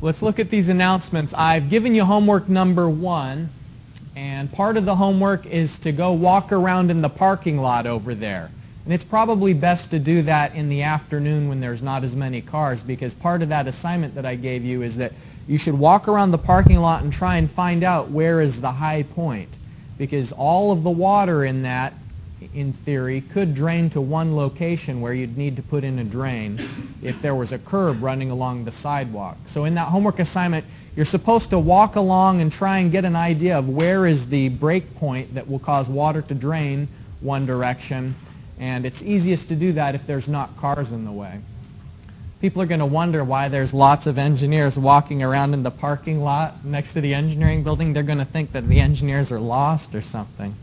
Let's look at these announcements. I've given you homework number one, and part of the homework is to go walk around in the parking lot over there. And it's probably best to do that in the afternoon when there's not as many cars because part of that assignment that I gave you is that you should walk around the parking lot and try and find out where is the high point because all of the water in that in theory, could drain to one location where you'd need to put in a drain if there was a curb running along the sidewalk. So in that homework assignment, you're supposed to walk along and try and get an idea of where is the break point that will cause water to drain one direction. And it's easiest to do that if there's not cars in the way. People are going to wonder why there's lots of engineers walking around in the parking lot next to the engineering building. They're going to think that the engineers are lost or something.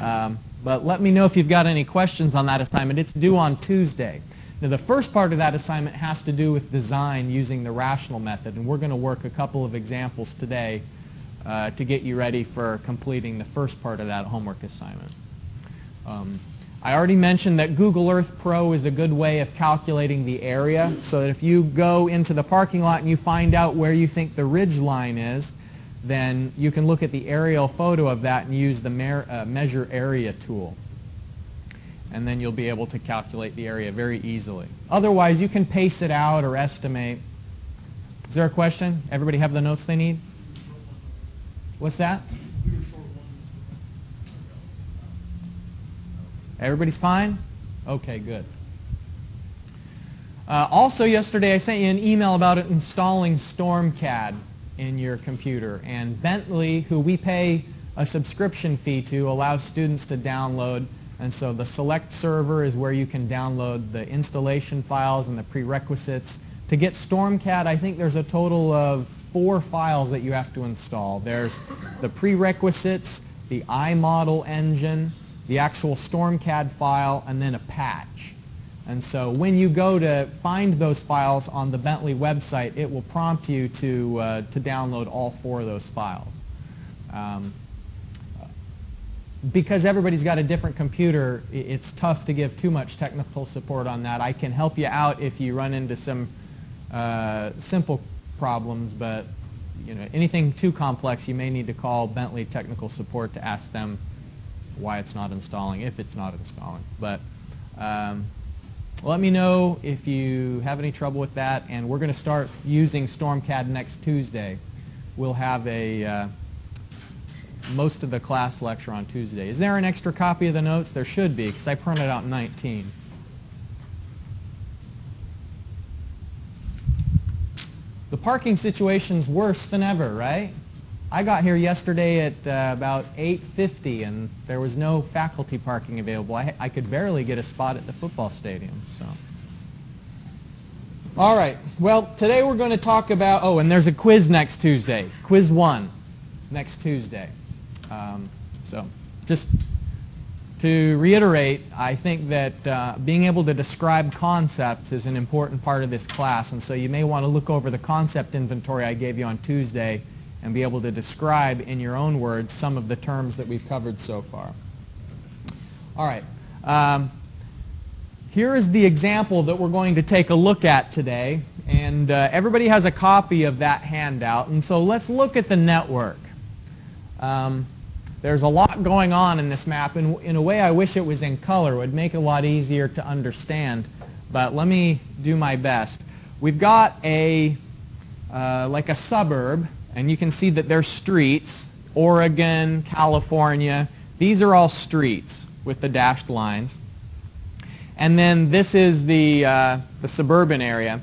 Um, but let me know if you've got any questions on that assignment. It's due on Tuesday. Now the first part of that assignment has to do with design using the rational method, and we're going to work a couple of examples today uh, to get you ready for completing the first part of that homework assignment. Um, I already mentioned that Google Earth Pro is a good way of calculating the area, so that if you go into the parking lot and you find out where you think the ridge line is, then you can look at the aerial photo of that and use the uh, measure area tool. And then you'll be able to calculate the area very easily. Otherwise, you can pace it out or estimate. Is there a question? Everybody have the notes they need? What's that? Everybody's fine? Okay, good. Uh, also yesterday I sent you an email about installing StormCAD in your computer. And Bentley, who we pay a subscription fee to, allows students to download. And so the select server is where you can download the installation files and the prerequisites. To get StormCAD, I think there's a total of four files that you have to install. There's the prerequisites, the iModel engine, the actual StormCAD file, and then a patch. And so when you go to find those files on the Bentley website, it will prompt you to, uh, to download all four of those files. Um, because everybody's got a different computer, it's tough to give too much technical support on that. I can help you out if you run into some uh, simple problems, but you know, anything too complex, you may need to call Bentley technical support to ask them why it's not installing, if it's not installing. But um, let me know if you have any trouble with that, and we're going to start using StormCAD next Tuesday. We'll have a uh, most of the class lecture on Tuesday. Is there an extra copy of the notes? There should be, because I printed out 19. The parking situation's worse than ever, right? I got here yesterday at uh, about 8.50 and there was no faculty parking available. I, I could barely get a spot at the football stadium. So. All right. Well, today we're going to talk about, oh, and there's a quiz next Tuesday. Quiz 1 next Tuesday. Um, so just to reiterate, I think that uh, being able to describe concepts is an important part of this class. And so you may want to look over the concept inventory I gave you on Tuesday and be able to describe in your own words some of the terms that we've covered so far. All right. Um, here is the example that we're going to take a look at today. And uh, everybody has a copy of that handout. And so let's look at the network. Um, there's a lot going on in this map. And in a way, I wish it was in color. It would make it a lot easier to understand. But let me do my best. We've got a, uh, like a suburb and you can see that they're streets. Oregon, California, these are all streets with the dashed lines. And then this is the, uh, the suburban area.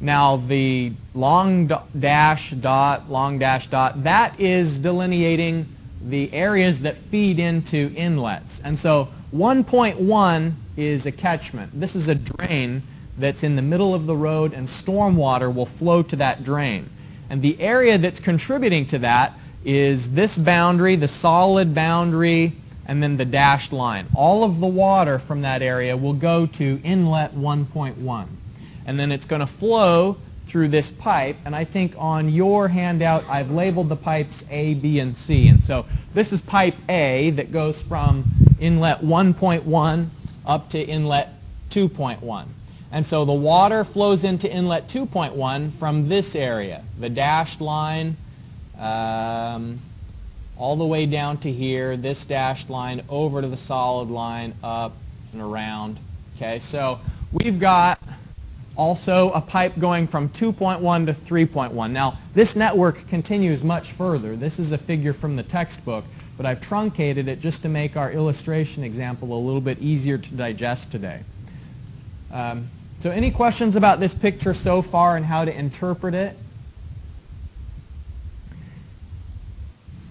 Now the long dash dot, long dash dot, that is delineating the areas that feed into inlets. And so 1.1 is a catchment. This is a drain that's in the middle of the road and stormwater will flow to that drain. And the area that's contributing to that is this boundary, the solid boundary, and then the dashed line. All of the water from that area will go to inlet 1.1. And then it's going to flow through this pipe. And I think on your handout, I've labeled the pipes A, B, and C. And so this is pipe A that goes from inlet 1.1 up to inlet 2.1. And so the water flows into inlet 2.1 from this area, the dashed line um, all the way down to here, this dashed line over to the solid line, up and around. Okay, so we've got also a pipe going from 2.1 to 3.1. Now, this network continues much further. This is a figure from the textbook, but I've truncated it just to make our illustration example a little bit easier to digest today. Um, so any questions about this picture so far and how to interpret it?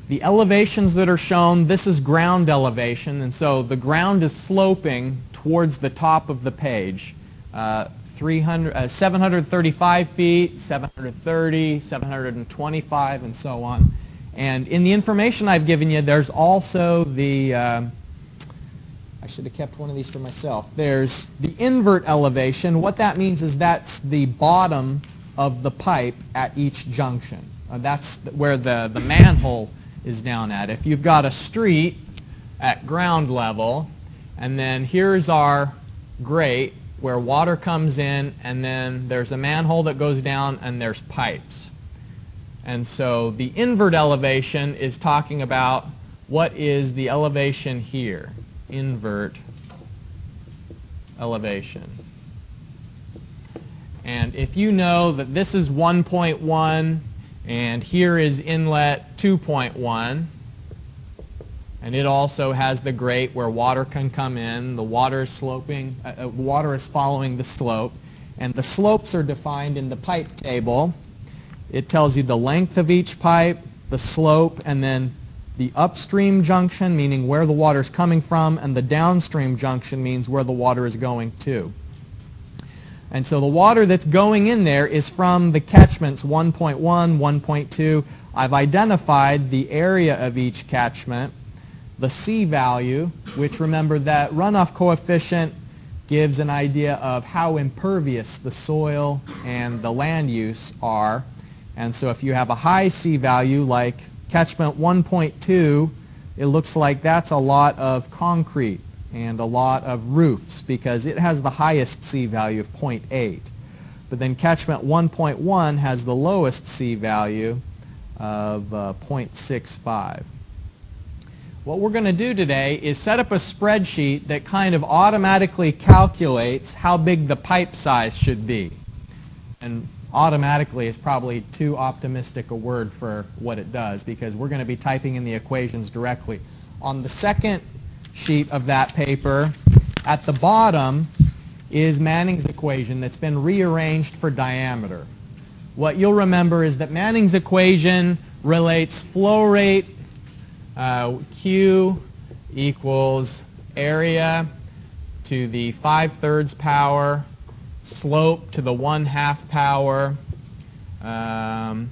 The elevations that are shown, this is ground elevation, and so the ground is sloping towards the top of the page. Uh, 300, uh, 735 feet, 730, 725, and so on. And in the information I've given you, there's also the, uh, I should have kept one of these for myself. There's the invert elevation. What that means is that's the bottom of the pipe at each junction. Uh, that's where the, the manhole is down at. If you've got a street at ground level, and then here's our grate where water comes in, and then there's a manhole that goes down, and there's pipes. And so the invert elevation is talking about what is the elevation here. Invert elevation. And if you know that this is 1.1 and here is inlet 2.1. And it also has the grate where water can come in. The water is sloping, uh, uh, water is following the slope. And the slopes are defined in the pipe table. It tells you the length of each pipe, the slope, and then the upstream junction, meaning where the water is coming from, and the downstream junction means where the water is going to. And so the water that's going in there is from the catchments 1.1, 1.2. I've identified the area of each catchment, the C value, which remember that runoff coefficient gives an idea of how impervious the soil and the land use are. And so if you have a high C value like catchment 1.2, it looks like that's a lot of concrete and a lot of roofs because it has the highest C value of 0.8. But then catchment 1.1 has the lowest C value of uh, 0.65. What we're going to do today is set up a spreadsheet that kind of automatically calculates how big the pipe size should be. And automatically is probably too optimistic a word for what it does because we're going to be typing in the equations directly. On the second sheet of that paper, at the bottom is Manning's equation that's been rearranged for diameter. What you'll remember is that Manning's equation relates flow rate uh, Q equals area to the 5 thirds power, slope to the 1 half power, um,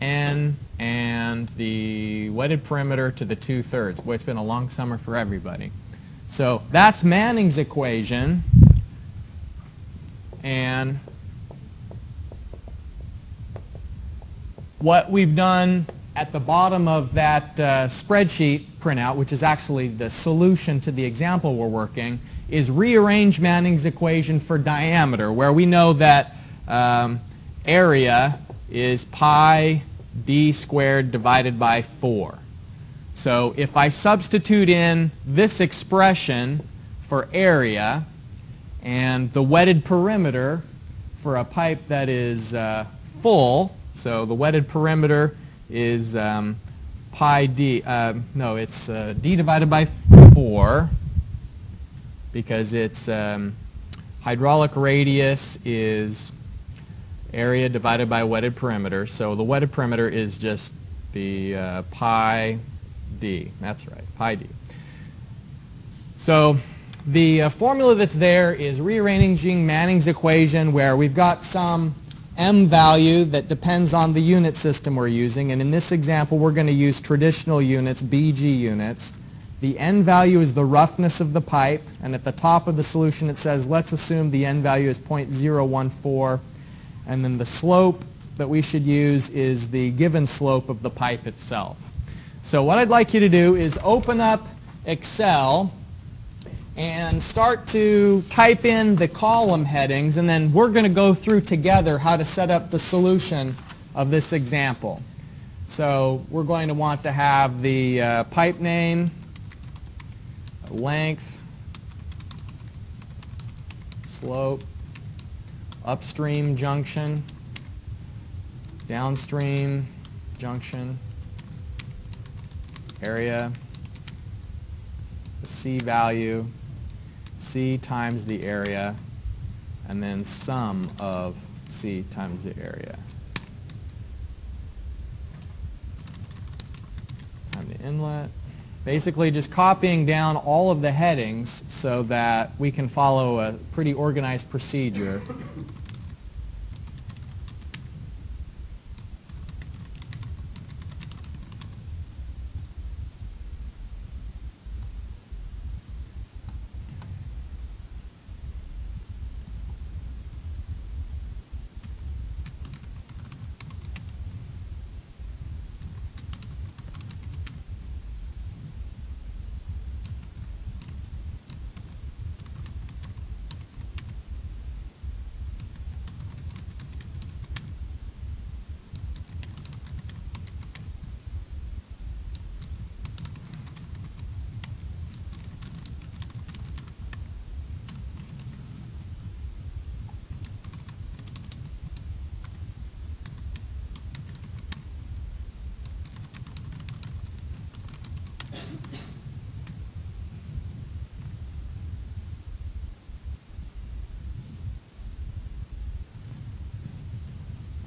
N and the wetted perimeter to the two-thirds. Boy, it's been a long summer for everybody. So that's Manning's equation. And what we've done at the bottom of that uh, spreadsheet printout, which is actually the solution to the example we're working, is rearrange Manning's equation for diameter, where we know that um, area is pi d squared divided by 4. So if I substitute in this expression for area and the wetted perimeter for a pipe that is uh, full, so the wetted perimeter is um, pi d, uh, no, it's uh, d divided by 4 because its um, hydraulic radius is area divided by wetted perimeter. So the wetted perimeter is just the uh, pi d. That's right, pi d. So the uh, formula that's there is rearranging Manning's equation where we've got some m value that depends on the unit system we're using. And in this example, we're going to use traditional units, BG units. The n value is the roughness of the pipe. And at the top of the solution, it says, let's assume the n value is 0.014 and then the slope that we should use is the given slope of the pipe itself. So what I'd like you to do is open up Excel and start to type in the column headings and then we're going to go through together how to set up the solution of this example. So we're going to want to have the uh, pipe name, length, slope, upstream junction, downstream junction, area, the C value, C times the area, and then sum of C times the area. Time to inlet. Basically just copying down all of the headings so that we can follow a pretty organized procedure.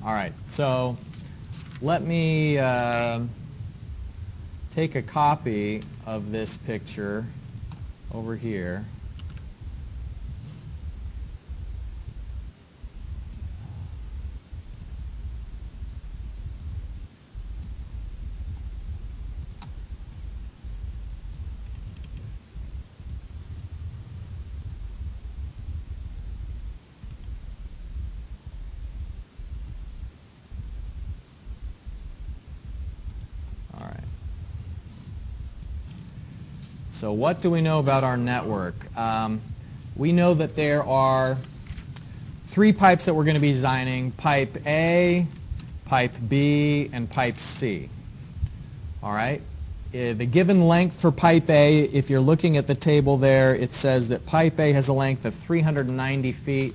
All right, so let me uh, take a copy of this picture over here. So what do we know about our network? Um, we know that there are three pipes that we're going to be designing, pipe A, pipe B, and pipe C. All right? Uh, The given length for pipe A, if you're looking at the table there, it says that pipe A has a length of 390 feet,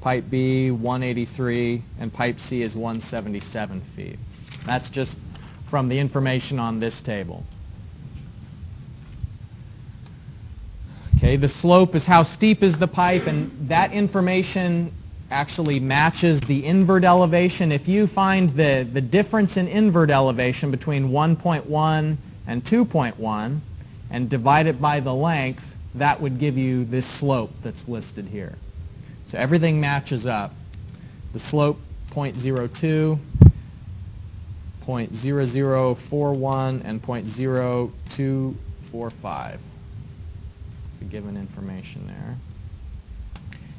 pipe B 183, and pipe C is 177 feet. That's just from the information on this table. Okay, the slope is how steep is the pipe, and that information actually matches the invert elevation. If you find the, the difference in invert elevation between 1.1 and 2.1 and divide it by the length, that would give you this slope that's listed here. So everything matches up. The slope 0.02, 0.0041, and 0.0245. The given information there.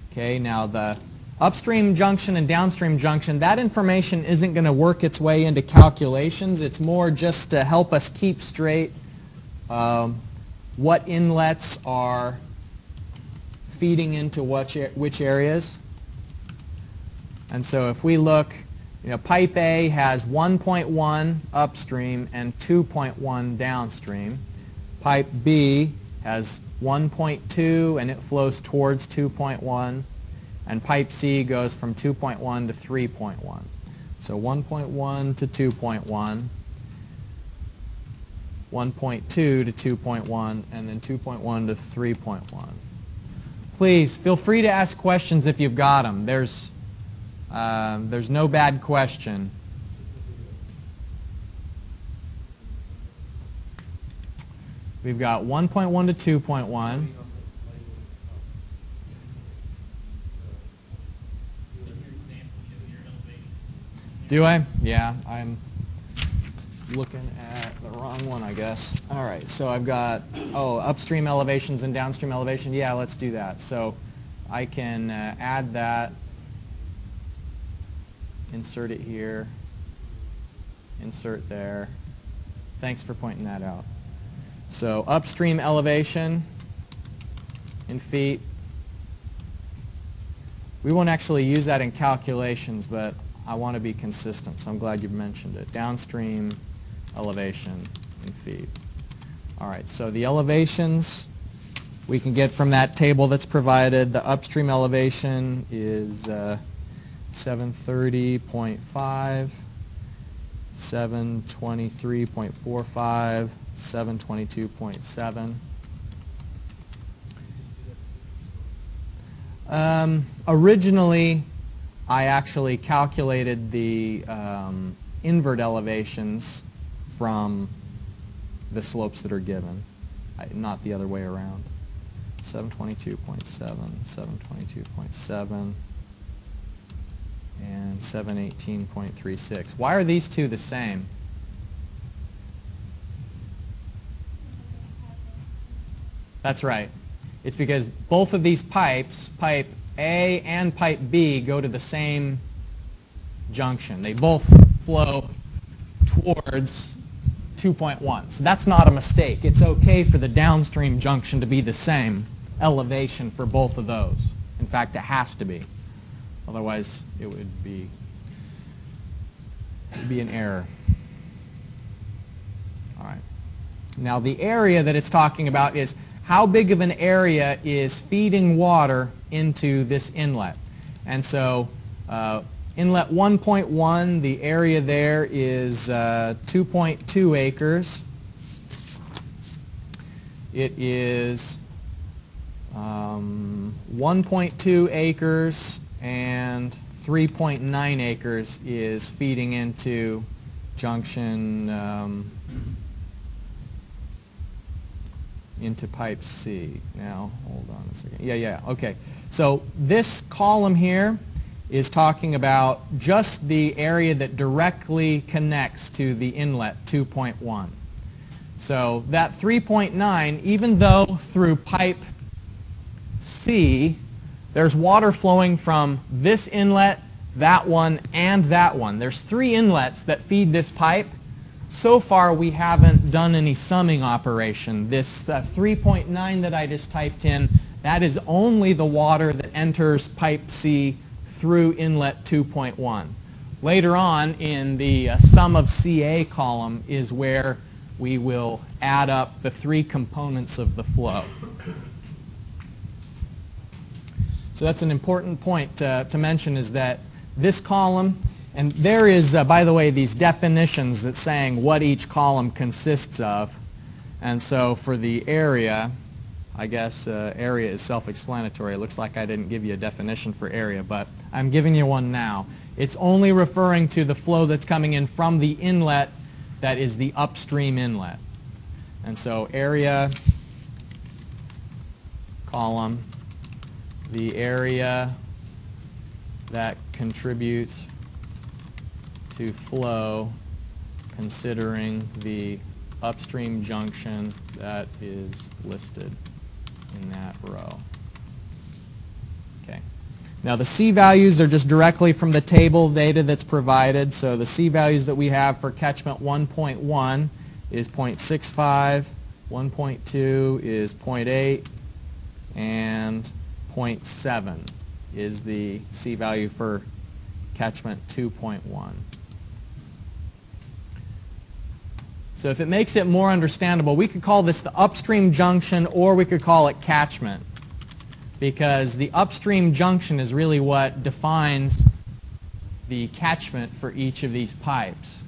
Okay, now the upstream junction and downstream junction, that information isn't going to work its way into calculations. It's more just to help us keep straight um, what inlets are feeding into which, which areas. And so if we look, you know, pipe A has 1.1 upstream and 2.1 downstream. Pipe B has 1.2 and it flows towards 2.1 and pipe C goes from 2.1 to 3.1. So 1.1 to 2.1, 1.2 to 2.1, and then 2.1 to 3.1. Please feel free to ask questions if you've got them. There's, uh, there's no bad question. We've got 1.1 to 2.1. Do I? Yeah, I'm looking at the wrong one, I guess. All right, so I've got, oh, upstream elevations and downstream elevation. Yeah, let's do that. So I can uh, add that, insert it here, insert there. Thanks for pointing that out. So upstream elevation in feet. We won't actually use that in calculations, but I want to be consistent, so I'm glad you mentioned it. Downstream elevation in feet. All right, so the elevations we can get from that table that's provided. The upstream elevation is uh, 730.5, 723.45, 722.7. Um, originally, I actually calculated the um, invert elevations from the slopes that are given, I, not the other way around. 722.7, 722.7, and 718.36. Why are these two the same? That's right. It's because both of these pipes, pipe A and pipe B, go to the same junction. They both flow towards 2.1. So that's not a mistake. It's okay for the downstream junction to be the same elevation for both of those. In fact, it has to be. Otherwise, it would be, be an error. All right. Now, the area that it's talking about is how big of an area is feeding water into this inlet. And so uh, inlet 1.1, the area there is uh, 2.2 acres. It is um, 1.2 acres and 3.9 acres is feeding into junction um, into pipe C. Now, hold on a second. Yeah, yeah, okay. So this column here is talking about just the area that directly connects to the inlet 2.1. So that 3.9, even though through pipe C, there's water flowing from this inlet, that one, and that one. There's three inlets that feed this pipe. So far, we haven't done any summing operation. This uh, 3.9 that I just typed in, that is only the water that enters pipe C through inlet 2.1. Later on in the uh, sum of CA column is where we will add up the three components of the flow. So that's an important point uh, to mention is that this column, and there is, uh, by the way, these definitions that saying what each column consists of. And so for the area, I guess uh, area is self-explanatory. It looks like I didn't give you a definition for area, but I'm giving you one now. It's only referring to the flow that's coming in from the inlet that is the upstream inlet. And so area column the area that contributes to flow considering the upstream junction that is listed in that row. Okay. Now the C values are just directly from the table data that's provided. So the C values that we have for catchment 1.1 is 0.65, 1.2 is 0.8, and 0.7 is the C value for catchment 2.1. So if it makes it more understandable, we could call this the upstream junction or we could call it catchment because the upstream junction is really what defines the catchment for each of these pipes,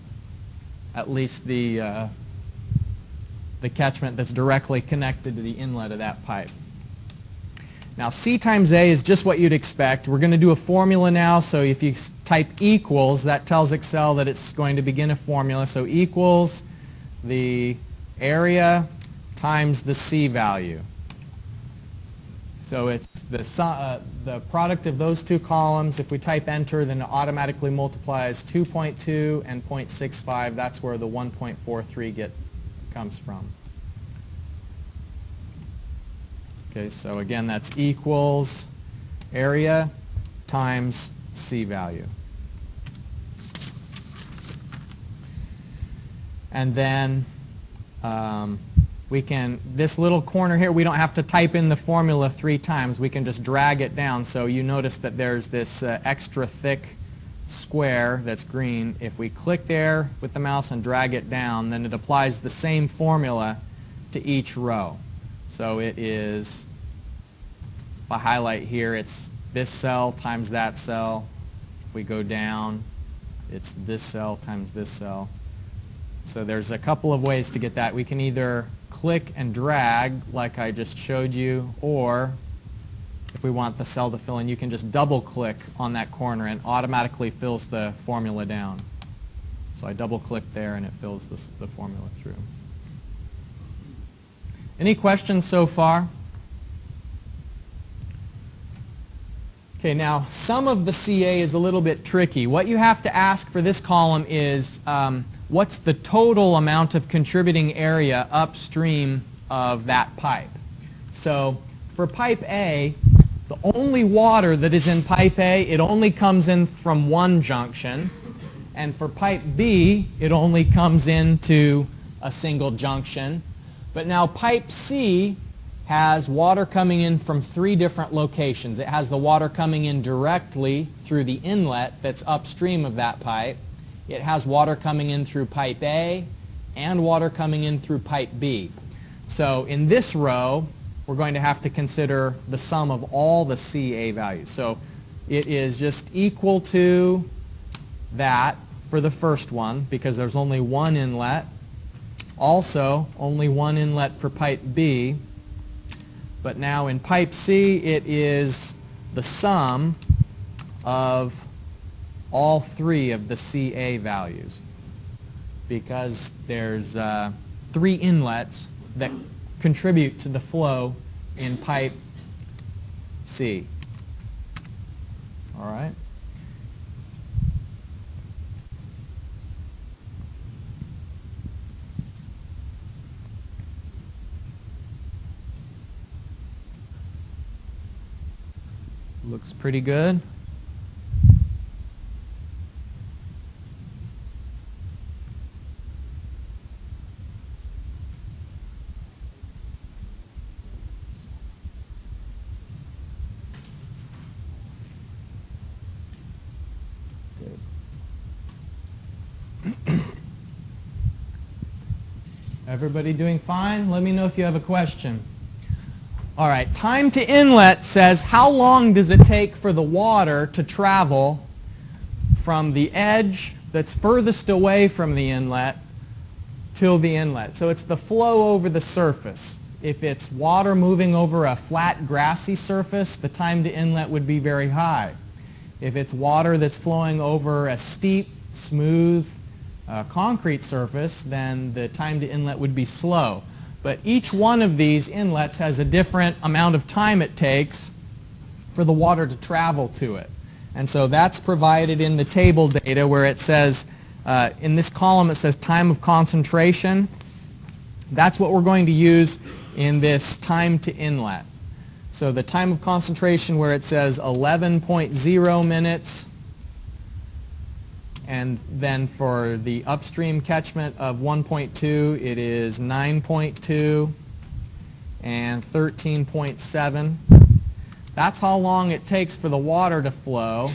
at least the, uh, the catchment that's directly connected to the inlet of that pipe. Now C times A is just what you'd expect. We're going to do a formula now, so if you type equals, that tells Excel that it's going to begin a formula. So equals the area times the C value. So it's the, uh, the product of those two columns. If we type enter, then it automatically multiplies 2.2 and 0.65. That's where the 1.43 get comes from. Okay, so again, that's equals area times C value. And then um, we can, this little corner here, we don't have to type in the formula three times. We can just drag it down. So you notice that there's this uh, extra thick square that's green. If we click there with the mouse and drag it down, then it applies the same formula to each row. So it is, if I highlight here, it's this cell times that cell. If we go down, it's this cell times this cell. So there's a couple of ways to get that. We can either click and drag like I just showed you, or if we want the cell to fill in, you can just double click on that corner and automatically fills the formula down. So I double click there and it fills this, the formula through. Any questions so far? Okay, now sum of the CA is a little bit tricky. What you have to ask for this column is um, what's the total amount of contributing area upstream of that pipe. So for pipe A, the only water that is in pipe A, it only comes in from one junction. And for pipe B, it only comes into a single junction. But now pipe C has water coming in from three different locations. It has the water coming in directly through the inlet that's upstream of that pipe. It has water coming in through pipe A and water coming in through pipe B. So in this row, we're going to have to consider the sum of all the CA values. So it is just equal to that for the first one because there's only one inlet. Also, only one inlet for pipe B but now in pipe C, it is the sum of all three of the CA values because there's uh, three inlets that contribute to the flow in pipe C. All right? Looks pretty good. Everybody doing fine? Let me know if you have a question. All right, time to inlet says how long does it take for the water to travel from the edge that's furthest away from the inlet till the inlet. So it's the flow over the surface. If it's water moving over a flat grassy surface, the time to inlet would be very high. If it's water that's flowing over a steep, smooth, uh, concrete surface, then the time to inlet would be slow. But each one of these inlets has a different amount of time it takes for the water to travel to it. And so that's provided in the table data where it says, uh, in this column it says time of concentration. That's what we're going to use in this time to inlet. So the time of concentration where it says 11.0 minutes and then for the upstream catchment of 1.2, it is 9.2 and 13.7. That's how long it takes for the water to flow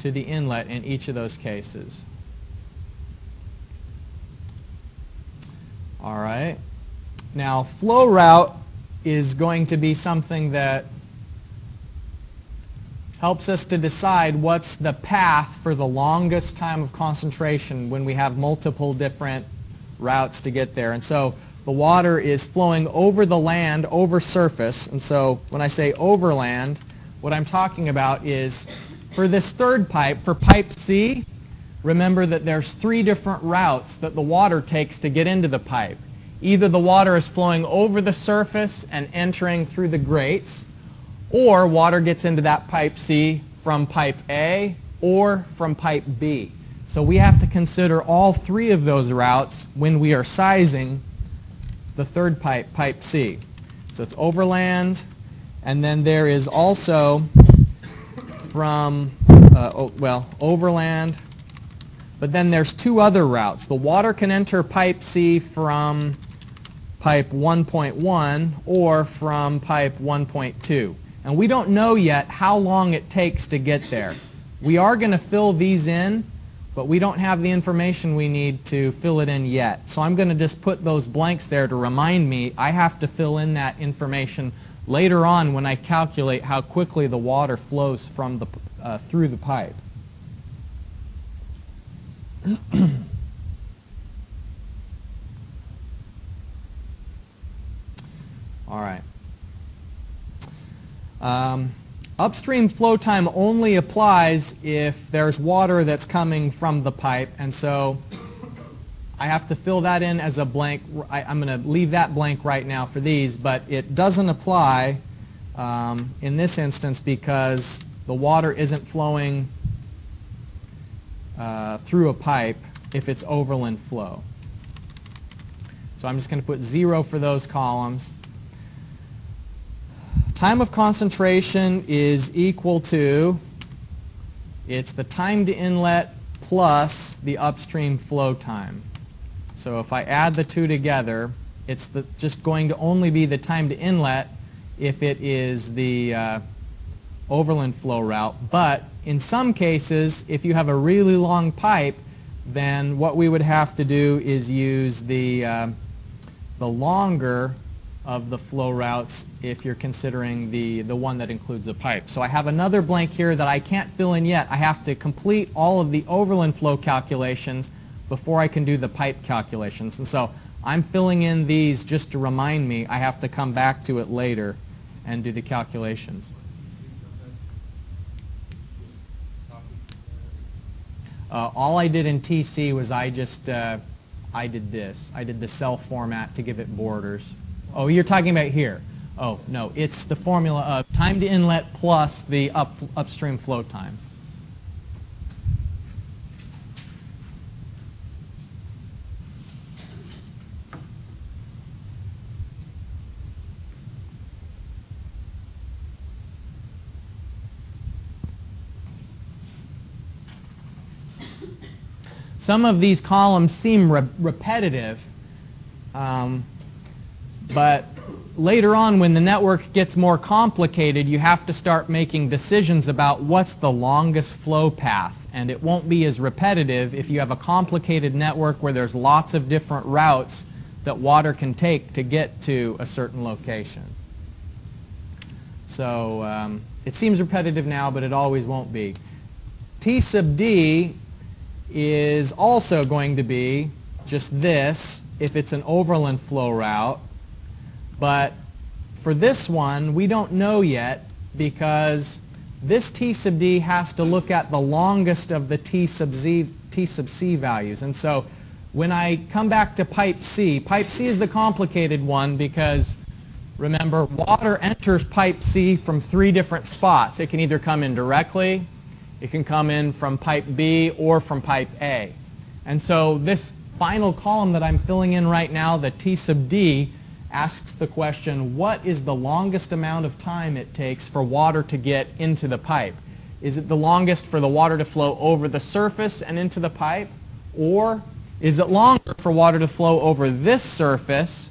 to the inlet in each of those cases. All right. Now, flow route is going to be something that helps us to decide what's the path for the longest time of concentration when we have multiple different routes to get there. And so the water is flowing over the land, over surface. And so when I say overland, what I'm talking about is for this third pipe, for pipe C, remember that there's three different routes that the water takes to get into the pipe. Either the water is flowing over the surface and entering through the grates, or water gets into that pipe C from pipe A or from pipe B. So we have to consider all three of those routes when we are sizing the third pipe, pipe C. So it's overland, and then there is also from, uh, well, overland. But then there's two other routes. The water can enter pipe C from pipe 1.1 or from pipe 1.2. And we don't know yet how long it takes to get there. We are going to fill these in, but we don't have the information we need to fill it in yet. So I'm going to just put those blanks there to remind me I have to fill in that information later on when I calculate how quickly the water flows from the, uh, through the pipe. All right. Um, upstream flow time only applies if there's water that's coming from the pipe, and so I have to fill that in as a blank. I, am going to leave that blank right now for these, but it doesn't apply um, in this instance because the water isn't flowing uh, through a pipe if it's overland flow. So I'm just going to put zero for those columns. Time of concentration is equal to, it's the time to inlet plus the upstream flow time. So if I add the two together, it's the, just going to only be the time to inlet if it is the uh, overland flow route. But in some cases, if you have a really long pipe, then what we would have to do is use the, uh, the longer of the flow routes if you're considering the, the one that includes the pipe. So I have another blank here that I can't fill in yet. I have to complete all of the overland flow calculations before I can do the pipe calculations. And so I'm filling in these just to remind me I have to come back to it later and do the calculations. Uh, all I did in TC was I just, uh, I did this. I did the cell format to give it borders. Oh, you're talking about here. Oh, no, it's the formula of time to inlet plus the up, upstream flow time. Some of these columns seem re repetitive. Um, but later on, when the network gets more complicated, you have to start making decisions about what's the longest flow path. And it won't be as repetitive if you have a complicated network where there's lots of different routes that water can take to get to a certain location. So um, it seems repetitive now, but it always won't be. T sub D is also going to be just this if it's an overland flow route but for this one, we don't know yet because this T sub D has to look at the longest of the T sub, Z, T sub C values. And so when I come back to pipe C, pipe C is the complicated one because remember, water enters pipe C from three different spots. It can either come in directly, it can come in from pipe B, or from pipe A. And so this final column that I'm filling in right now, the T sub D, asks the question, what is the longest amount of time it takes for water to get into the pipe? Is it the longest for the water to flow over the surface and into the pipe? Or is it longer for water to flow over this surface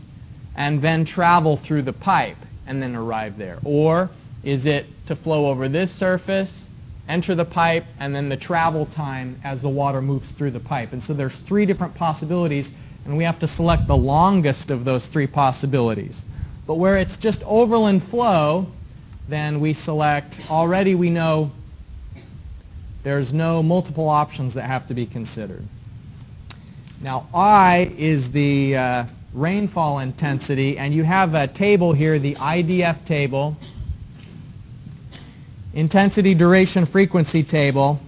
and then travel through the pipe and then arrive there? Or is it to flow over this surface, enter the pipe, and then the travel time as the water moves through the pipe? And so there's three different possibilities and we have to select the longest of those three possibilities. But where it's just overland flow, then we select, already we know there's no multiple options that have to be considered. Now I is the uh, rainfall intensity, and you have a table here, the IDF table, intensity, duration, frequency table,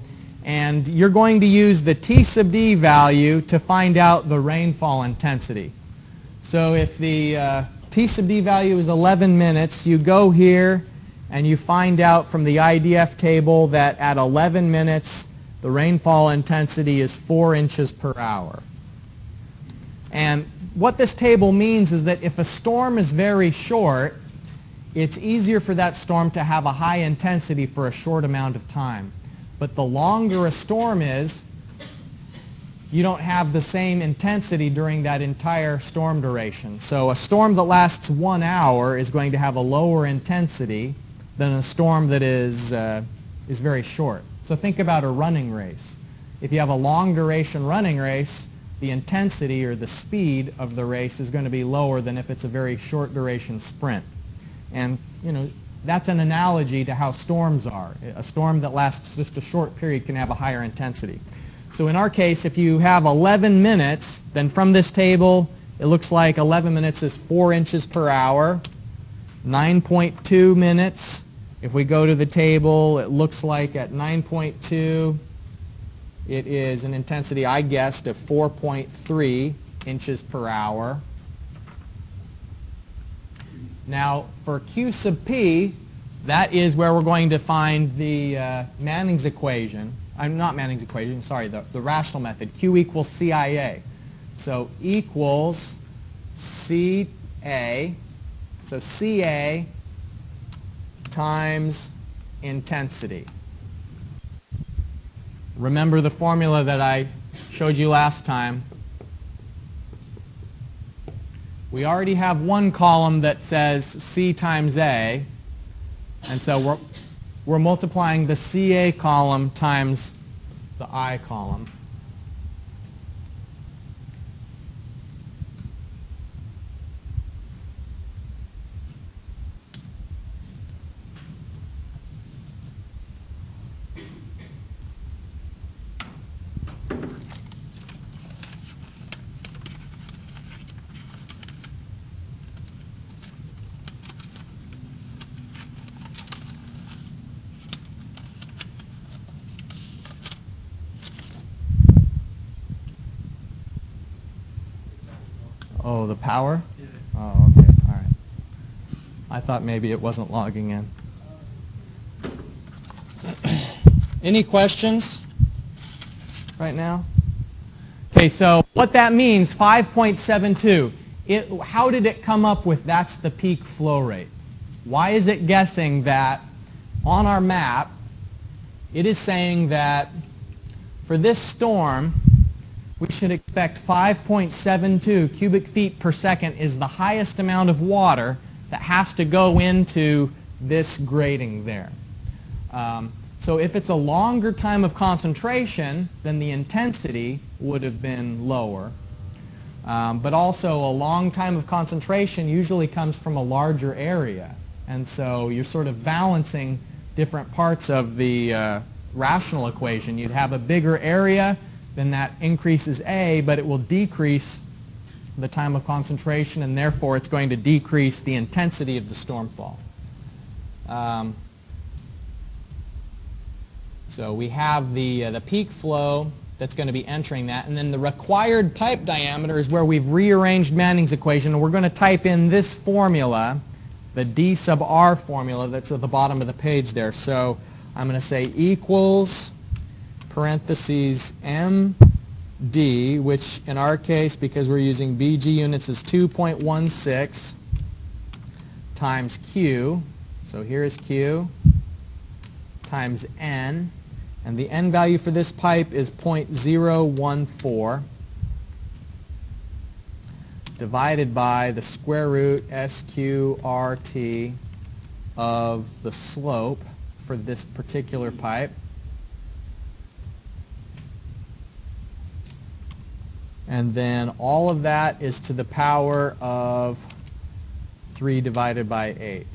and you're going to use the T sub D value to find out the rainfall intensity. So if the uh, T sub D value is 11 minutes, you go here and you find out from the IDF table that at 11 minutes the rainfall intensity is 4 inches per hour. And what this table means is that if a storm is very short, it's easier for that storm to have a high intensity for a short amount of time. But the longer a storm is, you don't have the same intensity during that entire storm duration. So a storm that lasts one hour is going to have a lower intensity than a storm that is, uh, is very short. So think about a running race. If you have a long duration running race, the intensity or the speed of the race is going to be lower than if it's a very short duration sprint. And, you know, that's an analogy to how storms are. A storm that lasts just a short period can have a higher intensity. So in our case, if you have 11 minutes, then from this table, it looks like 11 minutes is 4 inches per hour. 9.2 minutes, if we go to the table, it looks like at 9.2, it is an intensity, I guessed, of 4.3 inches per hour. Now, for Q sub p, that is where we're going to find the uh, Manning's equation. I'm uh, not Manning's equation, sorry, the, the rational method. Q equals CIA. So equals CA, so CA times intensity. Remember the formula that I showed you last time. We already have one column that says C times A, and so we're, we're multiplying the CA column times the I column. Power? Yeah. Oh, okay. All right. I thought maybe it wasn't logging in. Any questions right now? Okay, so what that means, 5.72, it, how did it come up with that's the peak flow rate? Why is it guessing that on our map, it is saying that for this storm, we should expect 5.72 cubic feet per second is the highest amount of water that has to go into this grating there. Um, so if it's a longer time of concentration, then the intensity would have been lower. Um, but also a long time of concentration usually comes from a larger area. And so you're sort of balancing different parts of the uh, rational equation. You'd have a bigger area, then that increases A, but it will decrease the time of concentration, and therefore it's going to decrease the intensity of the stormfall. Um, so we have the, uh, the peak flow that's going to be entering that, and then the required pipe diameter is where we've rearranged Manning's equation, and we're going to type in this formula, the D sub R formula that's at the bottom of the page there. So I'm going to say equals parentheses MD, which in our case, because we're using BG units, is 2.16 times Q. So here is Q times N. And the N value for this pipe is 0.014 divided by the square root SQRT of the slope for this particular pipe. And then all of that is to the power of 3 divided by 8.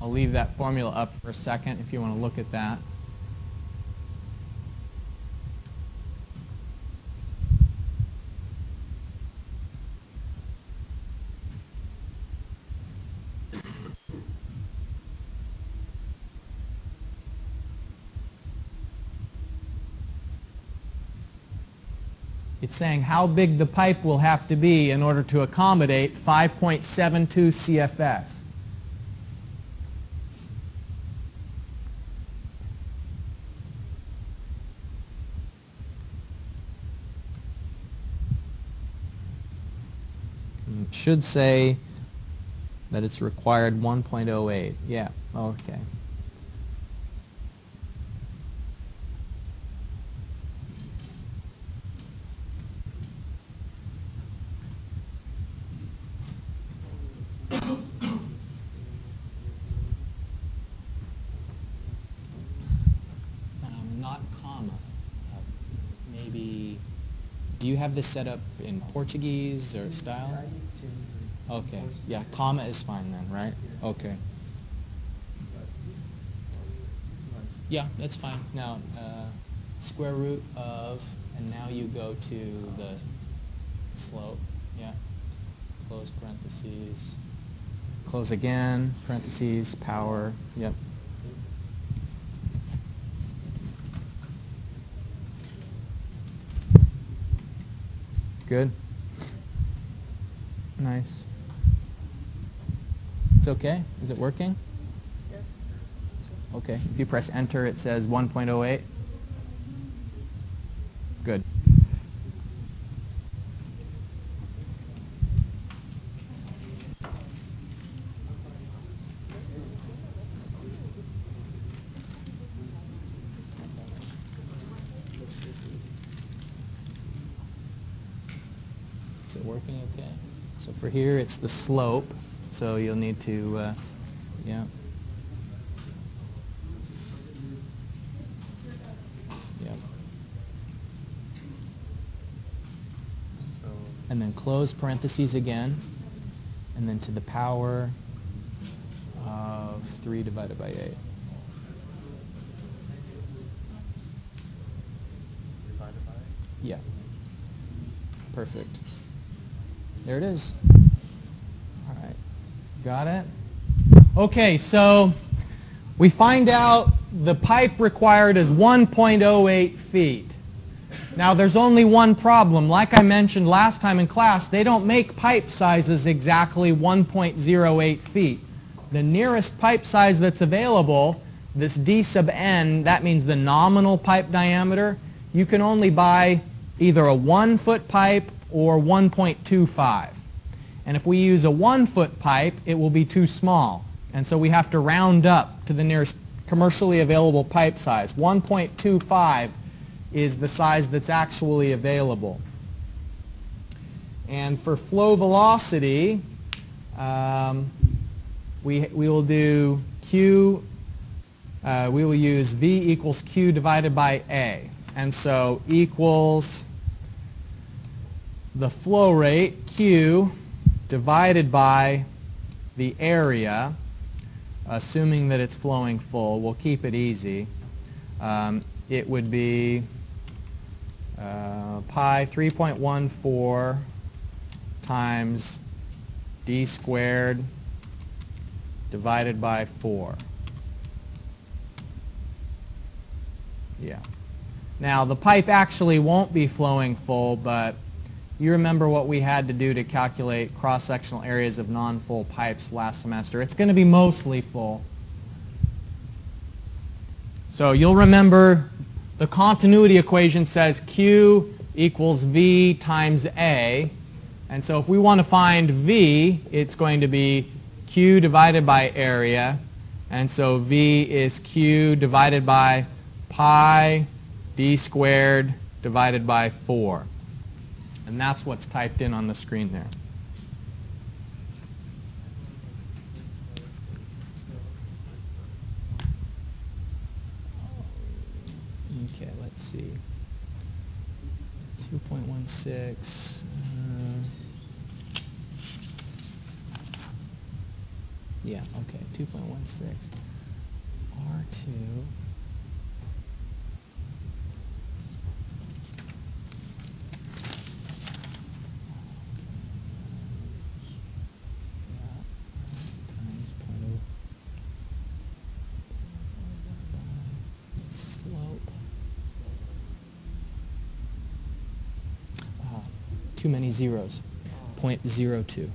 I'll leave that formula up for a second if you want to look at that. It's saying how big the pipe will have to be in order to accommodate 5.72 CFS. Should say that it's required 1.08. Yeah, okay. Um, not comma. Uh, maybe. Do you have this set up in Portuguese or style? Okay. Yeah, comma is fine then, right? Okay. Yeah, that's fine. Now, uh, square root of, and now you go to the slope. Yeah. Close parentheses. Close again, parentheses, power. Yep. Good. Nice. It's okay? Is it working? Okay. If you press enter, it says 1.08. Good. Is it working okay? So for here, it's the slope. So you'll need to, uh, yeah. Yep. So And then close parentheses again. And then to the power of 3 divided by 8. divided by Yeah. Perfect. There it is. All right. Got it? Okay, so we find out the pipe required is 1.08 feet. Now there's only one problem. Like I mentioned last time in class, they don't make pipe sizes exactly 1.08 feet. The nearest pipe size that's available, this D sub n, that means the nominal pipe diameter, you can only buy either a one foot pipe or 1.25. And if we use a one foot pipe, it will be too small. And so we have to round up to the nearest commercially available pipe size. 1.25 is the size that's actually available. And for flow velocity, um, we, we will do Q, uh, we will use V equals Q divided by A. And so equals the flow rate, Q, divided by the area, assuming that it's flowing full. We'll keep it easy. Um, it would be uh, pi 3.14 times d squared divided by 4. Yeah. Now, the pipe actually won't be flowing full, but you remember what we had to do to calculate cross-sectional areas of non-full pipes last semester. It's going to be mostly full. So you'll remember the continuity equation says Q equals V times A. And so if we want to find V, it's going to be Q divided by area. And so V is Q divided by pi d squared divided by 4. And that's what's typed in on the screen there. Okay, let's see. 2.16. Uh, yeah, okay, 2.16. R2. times point oh slope. Ah, too many zeros. Point zero two.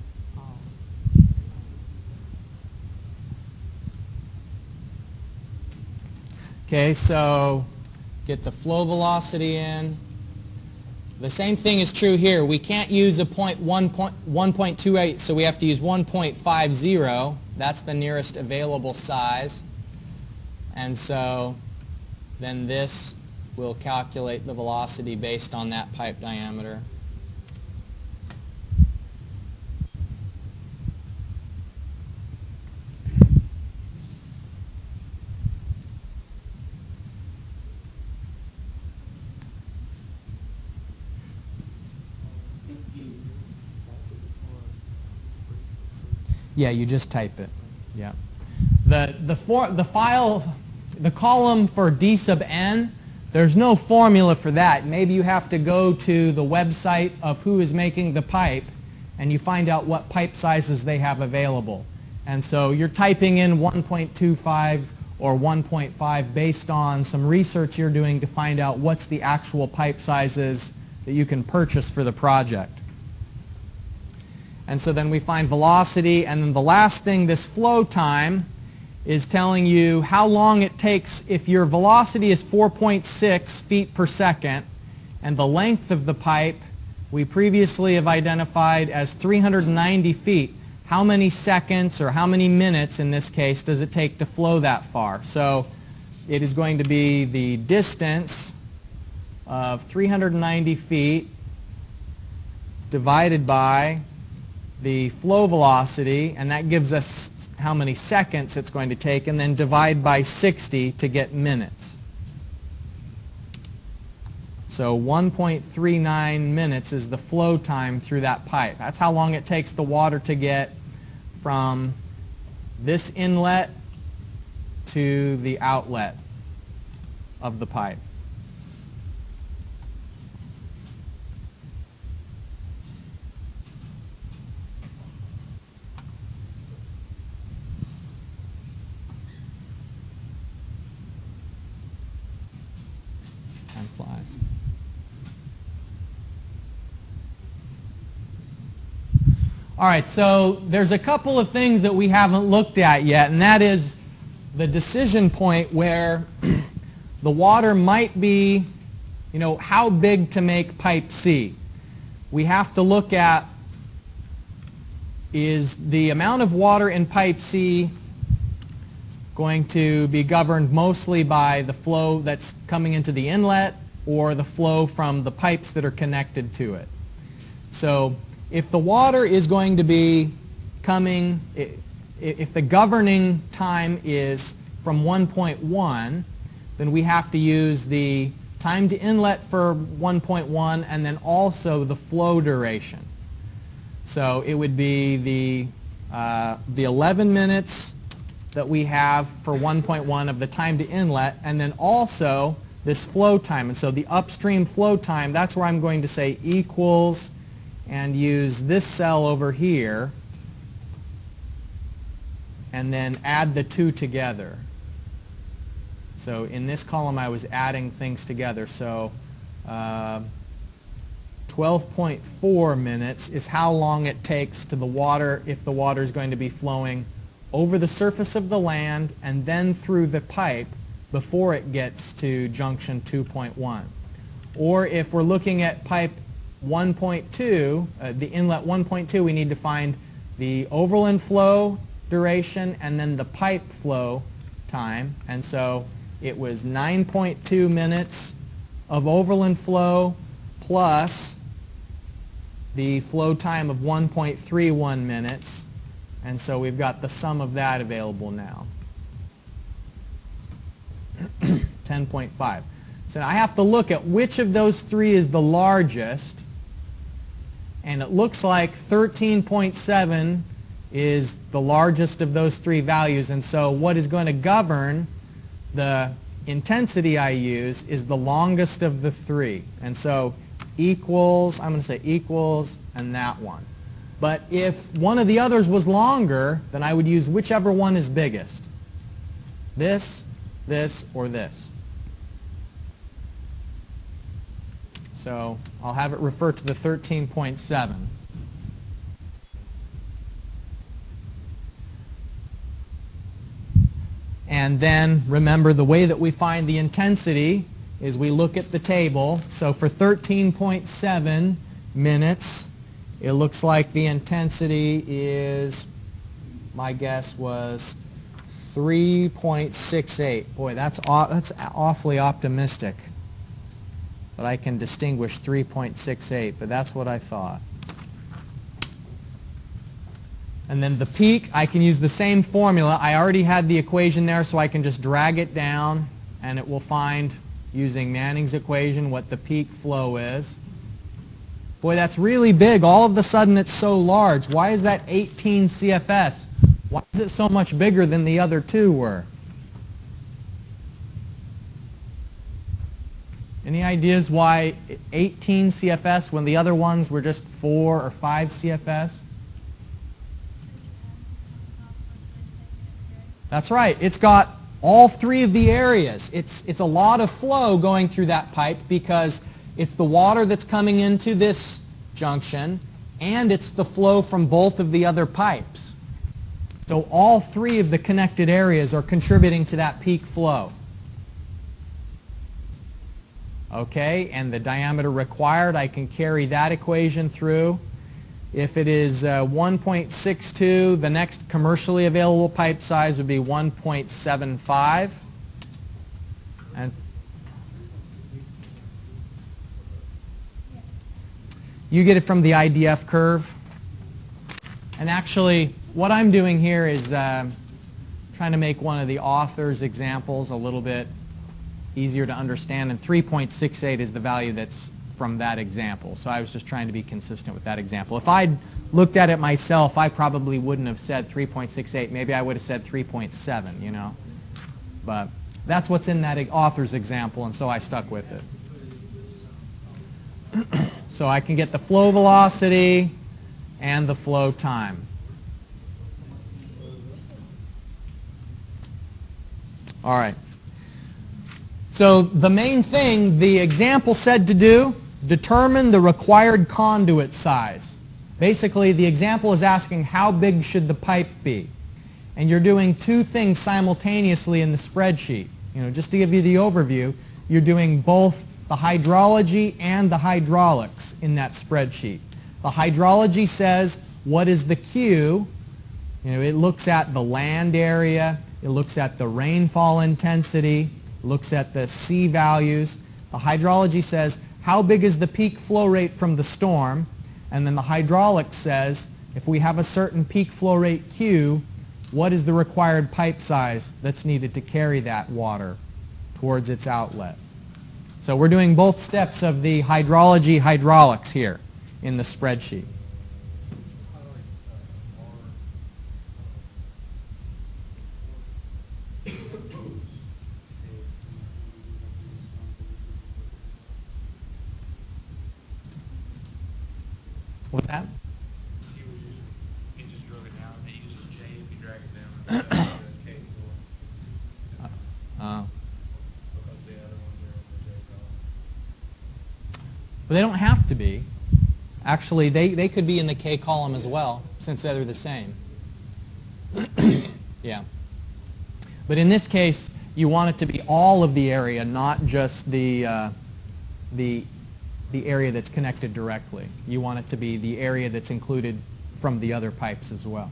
Okay, so get the flow velocity in, The same thing is true here. We can't use a point 1 point 1.28, so we have to use 1.50. That's the nearest available size. And so then this will calculate the velocity based on that pipe diameter. Yeah, you just type it. Yeah. The the for, the file the column for d sub n there's no formula for that. Maybe you have to go to the website of who is making the pipe and you find out what pipe sizes they have available. And so you're typing in 1.25 or 1.5 based on some research you're doing to find out what's the actual pipe sizes that you can purchase for the project. And so then we find velocity, and then the last thing, this flow time, is telling you how long it takes if your velocity is 4.6 feet per second and the length of the pipe we previously have identified as 390 feet. How many seconds or how many minutes in this case does it take to flow that far? So it is going to be the distance of 390 feet divided by the flow velocity, and that gives us how many seconds it's going to take, and then divide by 60 to get minutes. So 1.39 minutes is the flow time through that pipe. That's how long it takes the water to get from this inlet to the outlet of the pipe. Time flies. All right, so there's a couple of things that we haven't looked at yet, and that is the decision point where the water might be, you know, how big to make pipe C. We have to look at is the amount of water in pipe C going to be governed mostly by the flow that's coming into the inlet or the flow from the pipes that are connected to it. So if the water is going to be coming, if the governing time is from 1.1, then we have to use the time to inlet for 1.1 and then also the flow duration. So it would be the, uh, the 11 minutes that we have for 1.1 of the time to inlet and then also this flow time. And so the upstream flow time, that's where I'm going to say equals and use this cell over here and then add the two together. So in this column I was adding things together. So uh, 12.4 minutes is how long it takes to the water if the water is going to be flowing over the surface of the land and then through the pipe before it gets to junction 2.1. Or if we're looking at pipe 1.2, uh, the inlet 1.2, we need to find the overland flow duration and then the pipe flow time. And so it was 9.2 minutes of overland flow plus the flow time of 1.31 minutes. And so we've got the sum of that available now. 10.5. So I have to look at which of those three is the largest. And it looks like 13.7 is the largest of those three values. And so what is going to govern the intensity I use is the longest of the three. And so equals, I'm going to say equals, and that one. But if one of the others was longer, then I would use whichever one is biggest. This, this, or this. So I'll have it refer to the 13.7. And then remember the way that we find the intensity is we look at the table. So for 13.7 minutes, it looks like the intensity is, my guess was 3.68. Boy, that's, that's awfully optimistic. But I can distinguish 3.68, but that's what I thought. And then the peak, I can use the same formula. I already had the equation there, so I can just drag it down, and it will find, using Manning's equation, what the peak flow is. Boy, that's really big. All of a sudden, it's so large. Why is that 18 CFS? Why is it so much bigger than the other two were? Any ideas why 18 CFS when the other ones were just 4 or 5 CFS? That's right. It's got all three of the areas. It's, it's a lot of flow going through that pipe because it's the water that's coming into this junction and it's the flow from both of the other pipes. So all three of the connected areas are contributing to that peak flow. Okay, and the diameter required, I can carry that equation through. If it is uh, 1.62, the next commercially available pipe size would be 1.75. And you get it from the IDF curve. And actually, what I'm doing here is uh, trying to make one of the author's examples a little bit easier to understand. And 3.68 is the value that's from that example. So I was just trying to be consistent with that example. If I'd looked at it myself, I probably wouldn't have said 3.68. Maybe I would have said 3.7, you know. But that's what's in that author's example, and so I stuck with it. so I can get the flow velocity and the flow time. All right. So the main thing the example said to do, determine the required conduit size. Basically, the example is asking how big should the pipe be? And you're doing two things simultaneously in the spreadsheet. You know, just to give you the overview, you're doing both the hydrology and the hydraulics in that spreadsheet. The hydrology says what is the Q? You know, it looks at the land area, it looks at the rainfall intensity, looks at the C values. The hydrology says how big is the peak flow rate from the storm, and then the hydraulics says if we have a certain peak flow rate Q, what is the required pipe size that's needed to carry that water towards its outlet. So we're doing both steps of the hydrology hydraulics here in the spreadsheet. What's that? He was using, he just drove it down, and it uses J if you drag it down. and then the K for- Uh, Because the other ones are in the J column. But they don't have to be. Actually, they, they could be in the K column as well, since they're the same. yeah. But in this case, you want it to be all of the area, not just the, uh, the, the area that's connected directly. You want it to be the area that's included from the other pipes as well.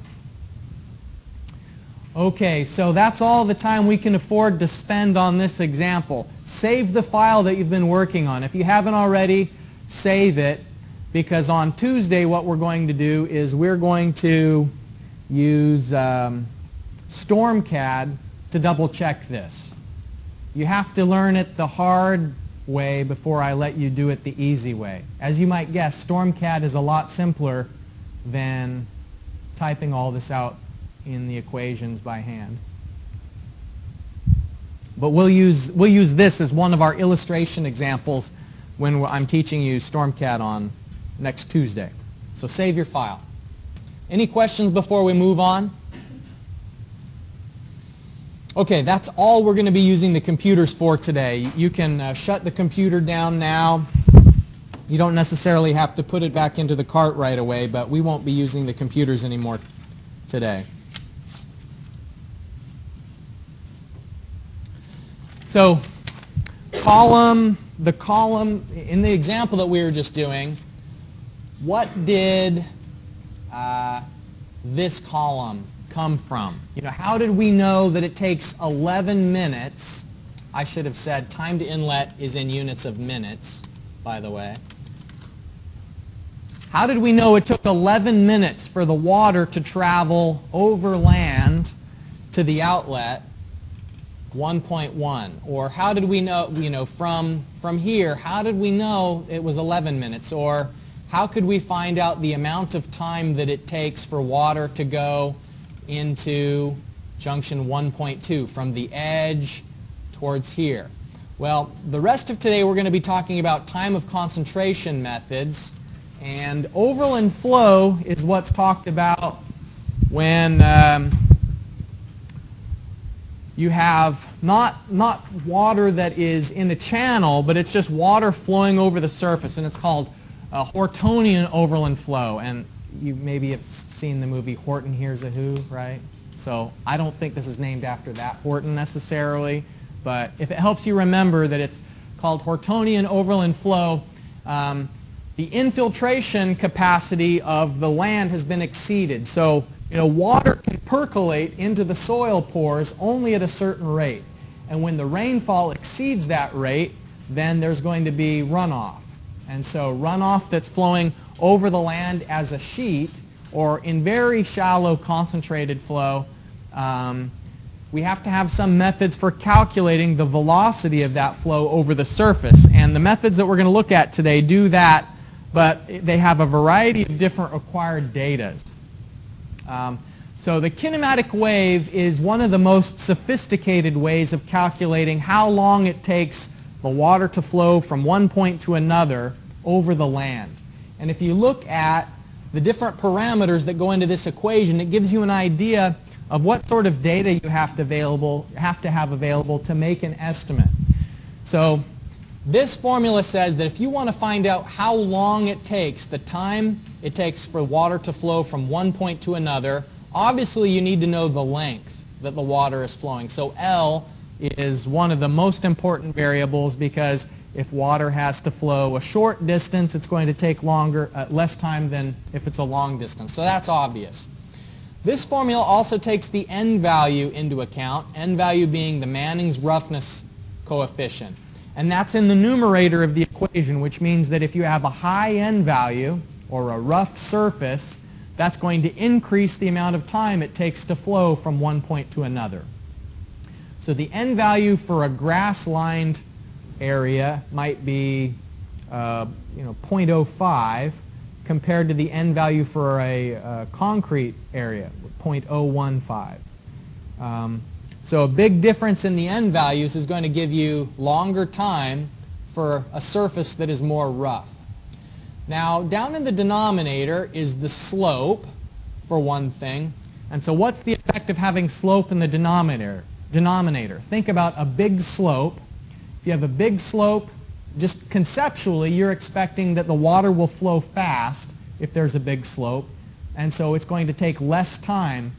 Okay, so that's all the time we can afford to spend on this example. Save the file that you've been working on. If you haven't already, save it because on Tuesday what we're going to do is we're going to use um, StormCAD to double check this. You have to learn it the hard way before I let you do it the easy way. As you might guess, StormCAD is a lot simpler than typing all this out in the equations by hand. But we'll use, we'll use this as one of our illustration examples when I'm teaching you StormCAD on next Tuesday. So save your file. Any questions before we move on? Okay, that's all we're going to be using the computers for today. You can uh, shut the computer down now. You don't necessarily have to put it back into the cart right away, but we won't be using the computers anymore today. So column, the column, in the example that we were just doing, what did uh, this column come from? You know, how did we know that it takes 11 minutes? I should have said time to inlet is in units of minutes, by the way. How did we know it took 11 minutes for the water to travel over land to the outlet 1.1? Or how did we know, you know, from, from here, how did we know it was 11 minutes? Or how could we find out the amount of time that it takes for water to go into junction 1.2 from the edge towards here? Well, the rest of today we're going to be talking about time of concentration methods. And overland flow is what's talked about when um, you have not, not water that is in a channel, but it's just water flowing over the surface, and it's called uh, Hortonian overland flow. And you maybe have seen the movie Horton Hears a Who, right? So I don't think this is named after that Horton necessarily, but if it helps you remember that it's called Hortonian overland flow, um, the infiltration capacity of the land has been exceeded. So, you know, water can percolate into the soil pores only at a certain rate. And when the rainfall exceeds that rate, then there's going to be runoff. And so runoff that's flowing over the land as a sheet or in very shallow concentrated flow, um, we have to have some methods for calculating the velocity of that flow over the surface. And the methods that we're going to look at today do that but they have a variety of different required data. Um, so the kinematic wave is one of the most sophisticated ways of calculating how long it takes the water to flow from one point to another over the land. And if you look at the different parameters that go into this equation, it gives you an idea of what sort of data you have to, available, have, to have available to make an estimate. So this formula says that if you want to find out how long it takes, the time it takes for water to flow from one point to another, obviously you need to know the length that the water is flowing. So L is one of the most important variables because if water has to flow a short distance, it's going to take longer, uh, less time than if it's a long distance. So that's obvious. This formula also takes the n value into account, n value being the Manning's roughness coefficient. And that's in the numerator of the equation, which means that if you have a high n value, or a rough surface, that's going to increase the amount of time it takes to flow from one point to another. So the n value for a grass-lined area might be uh, you know, 0.05 compared to the n value for a, a concrete area, 0.015. Um, so a big difference in the n values is going to give you longer time for a surface that is more rough. Now, down in the denominator is the slope, for one thing. And so what's the effect of having slope in the denominator? Denominator. Think about a big slope. If you have a big slope, just conceptually, you're expecting that the water will flow fast if there's a big slope. And so it's going to take less time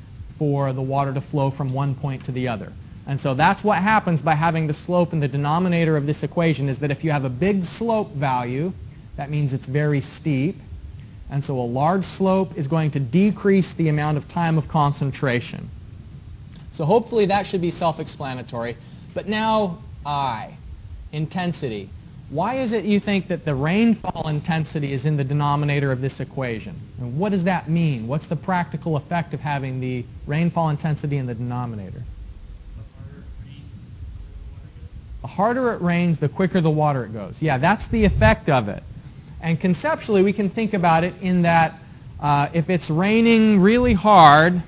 for the water to flow from one point to the other. And so that's what happens by having the slope in the denominator of this equation is that if you have a big slope value, that means it's very steep. And so a large slope is going to decrease the amount of time of concentration. So hopefully that should be self-explanatory. But now I, intensity. Why is it you think that the rainfall intensity is in the denominator of this equation? And what does that mean? What's the practical effect of having the rainfall intensity in the denominator? The harder it rains, the quicker the water it goes. Yeah, that's the effect of it. And conceptually, we can think about it in that uh, if it's raining really hard,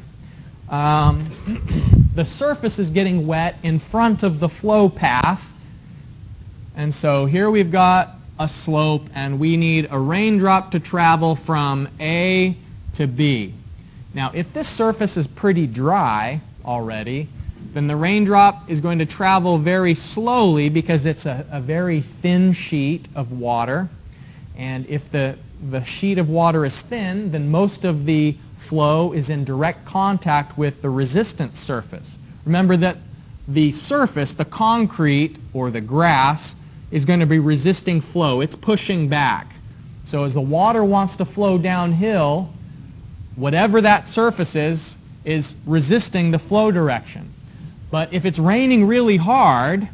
um, the surface is getting wet in front of the flow path, and so here we've got a slope and we need a raindrop to travel from A to B. Now if this surface is pretty dry already, then the raindrop is going to travel very slowly because it's a, a very thin sheet of water. And if the, the sheet of water is thin, then most of the flow is in direct contact with the resistant surface. Remember that the surface, the concrete or the grass, is going to be resisting flow. It's pushing back. So as the water wants to flow downhill, whatever that surface is, is resisting the flow direction. But if it's raining really hard,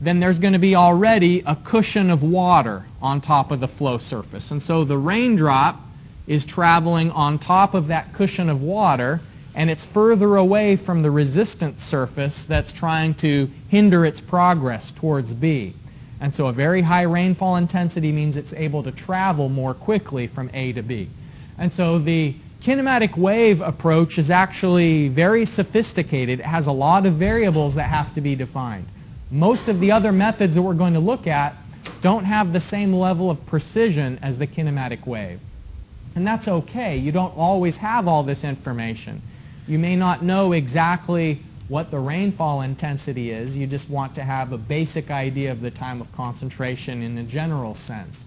then there's going to be already a cushion of water on top of the flow surface. And so the raindrop is traveling on top of that cushion of water and it's further away from the resistant surface that's trying to hinder its progress towards B. And so a very high rainfall intensity means it's able to travel more quickly from A to B. And so the kinematic wave approach is actually very sophisticated. It has a lot of variables that have to be defined. Most of the other methods that we're going to look at don't have the same level of precision as the kinematic wave. And that's okay. You don't always have all this information. You may not know exactly what the rainfall intensity is. You just want to have a basic idea of the time of concentration in a general sense.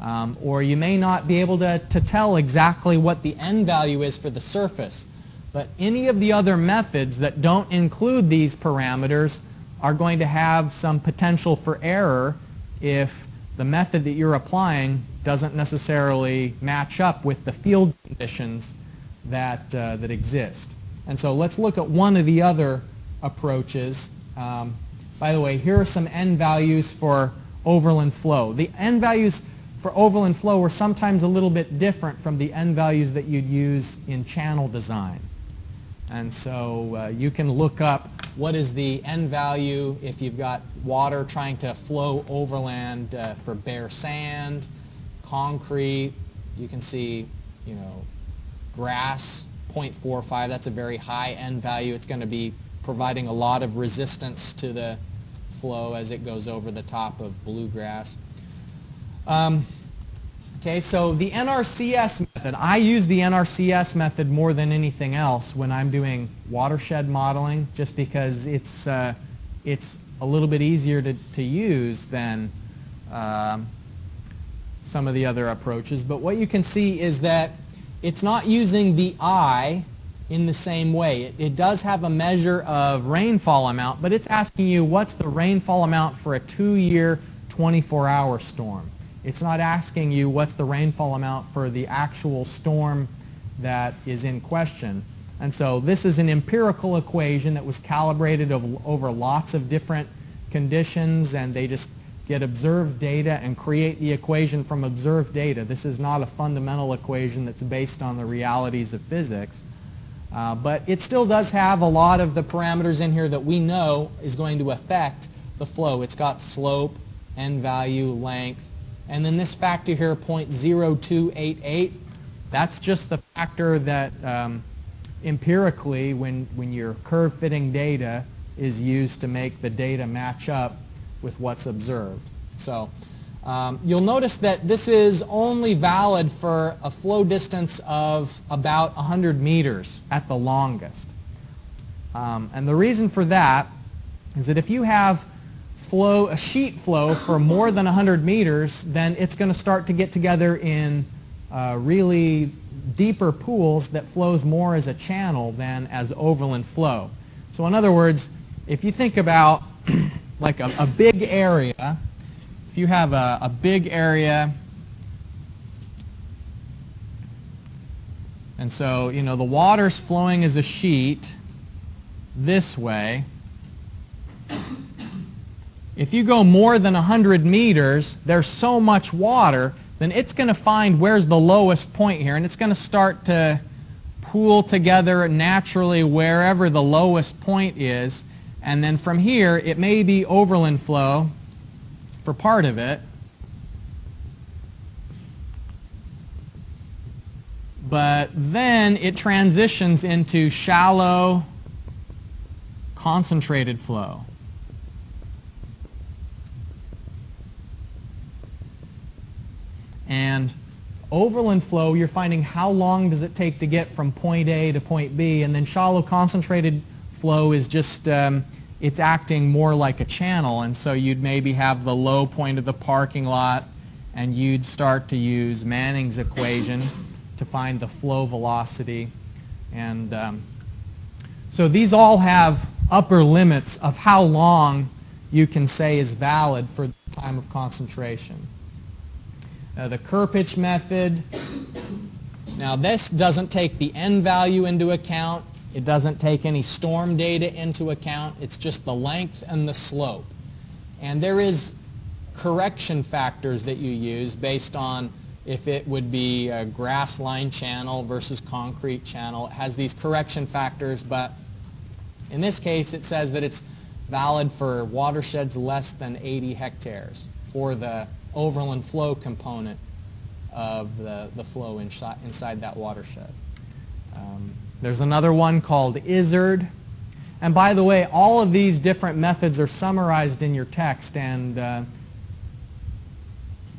Um, or you may not be able to, to tell exactly what the n value is for the surface. But any of the other methods that don't include these parameters are going to have some potential for error if the method that you're applying doesn't necessarily match up with the field conditions that, uh, that exist. And so let's look at one of the other approaches. Um, by the way, here are some n values for overland flow. The n values for overland flow were sometimes a little bit different from the n values that you'd use in channel design. And so uh, you can look up what is the n value if you've got water trying to flow overland uh, for bare sand, concrete. You can see, you know, grass 0.45. That's a very high n value. It's going to be providing a lot of resistance to the flow as it goes over the top of bluegrass. Um, okay, so the NRCS method, I use the NRCS method more than anything else when I'm doing watershed modeling just because it's, uh, it's a little bit easier to, to use than um, some of the other approaches. But what you can see is that it's not using the I in the same way. It, it, does have a measure of rainfall amount, but it's asking you what's the rainfall amount for a two-year, 24-hour storm. It's not asking you what's the rainfall amount for the actual storm that is in question. And so this is an empirical equation that was calibrated over lots of different conditions, and they just get observed data and create the equation from observed data. This is not a fundamental equation that's based on the realities of physics. Uh, but it still does have a lot of the parameters in here that we know is going to affect the flow. It's got slope, n value, length, and then this factor here, 0.0288, that's just the factor that um, empirically, when, when your curve fitting data is used to make the data match up with what's observed. So um, you'll notice that this is only valid for a flow distance of about 100 meters at the longest. Um, and the reason for that is that if you have flow, a sheet flow for more than 100 meters, then it's going to start to get together in uh, really deeper pools that flows more as a channel than as overland flow. So in other words, if you think about like a, a big area, if you have a, a big area, and so, you know, the water's flowing as a sheet this way. If you go more than 100 meters, there's so much water, then it's going to find where's the lowest point here, and it's going to start to pool together naturally wherever the lowest point is, and then from here, it may be overland flow for part of it. But then it transitions into shallow, concentrated flow. And overland flow, you're finding how long does it take to get from point A to point B, and then shallow concentrated flow is just um, it's acting more like a channel and so you'd maybe have the low point of the parking lot and you'd start to use Manning's equation to find the flow velocity and um, so these all have upper limits of how long you can say is valid for the time of concentration. The Kirpich method, now this doesn't take the n value into account. It doesn't take any storm data into account. It's just the length and the slope. And there is correction factors that you use based on if it would be a grass line channel versus concrete channel. It has these correction factors, but in this case it says that it's valid for watersheds less than 80 hectares for the overland flow component of the, the flow inside, inside that watershed. Um, there's another one called Izzard. And by the way, all of these different methods are summarized in your text and uh,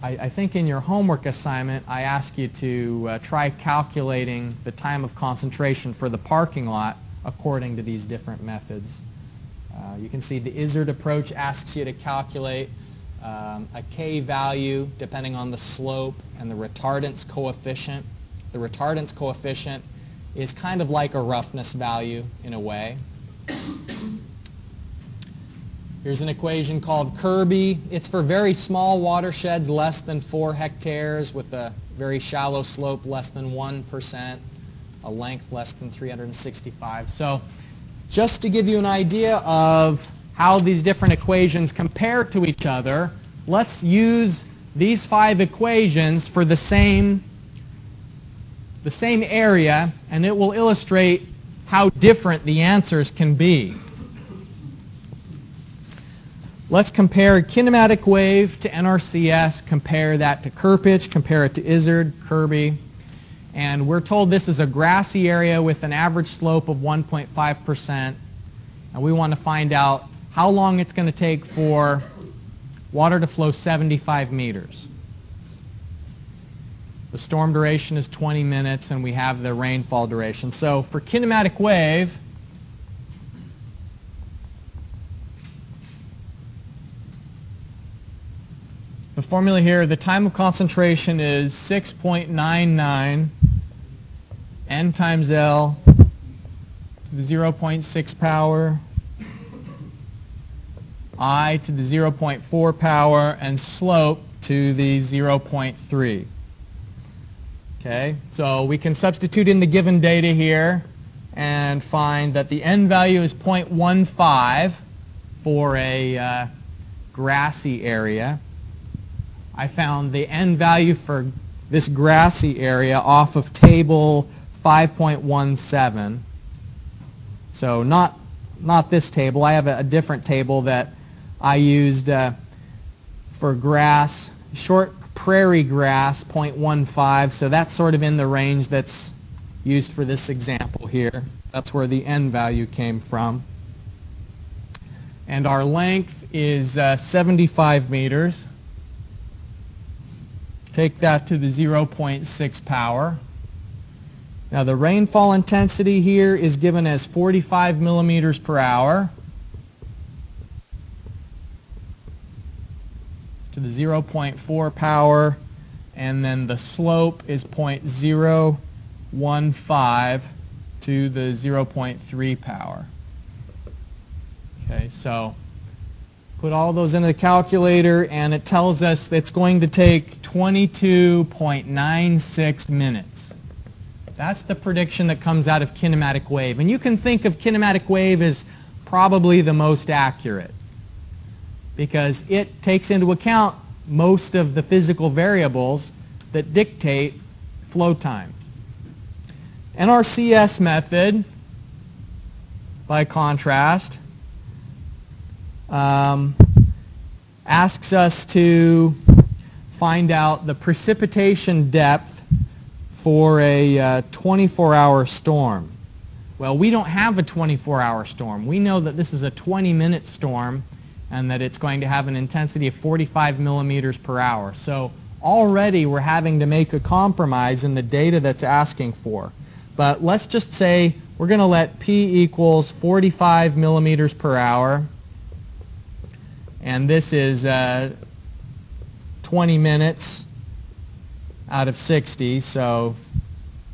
I, I, think in your homework assignment I ask you to uh, try calculating the time of concentration for the parking lot according to these different methods. Uh, you can see the Izzard approach asks you to calculate um, a K value depending on the slope and the retardance coefficient. The retardance coefficient is kind of like a roughness value in a way. Here's an equation called Kerby. It's for very small watersheds, less than 4 hectares, with a very shallow slope, less than 1%, a length less than 365. So just to give you an idea of how these different equations compare to each other, let's use these five equations for the same, the same area, and it will illustrate how different the answers can be. Let's compare kinematic wave to NRCS, compare that to Kirpich, compare it to Izzard, Kerby, and we're told this is a grassy area with an average slope of 1.5%. And we want to find out how long it's going to take for water to flow 75 meters. The storm duration is 20 minutes and we have the rainfall duration. So for kinematic wave, the formula here, the time of concentration is 6.99 n times L to the 0.6 power, I to the 0.4 power, and slope to the 0.3. Okay, so we can substitute in the given data here and find that the n value is 0.15 for a uh, grassy area. I found the n value for this grassy area off of table 5.17. So not, not this table. I have a, a different table that I used uh, for grass, short prairie grass, 0.15. So that's sort of in the range that's used for this example here. That's where the n value came from. And our length is uh, 75 meters. Take that to the 0.6 power. Now the rainfall intensity here is given as 45 millimeters per hour to the 0.4 power and then the slope is 0.015 to the 0.3 power. Okay, so put all those into the calculator and it tells us it's going to take 22.96 minutes. That's the prediction that comes out of kinematic wave. And you can think of kinematic wave as probably the most accurate because it takes into account most of the physical variables that dictate flow time. NRCS method, by contrast, um, asks us to find out the precipitation depth for a 24-hour uh, storm. Well, we don't have a 24-hour storm. We know that this is a 20-minute storm and that it's going to have an intensity of 45 millimeters per hour. So already we're having to make a compromise in the data that's asking for. But let's just say we're going to let P equals 45 millimeters per hour. And this is uh, 20 minutes out of 60, so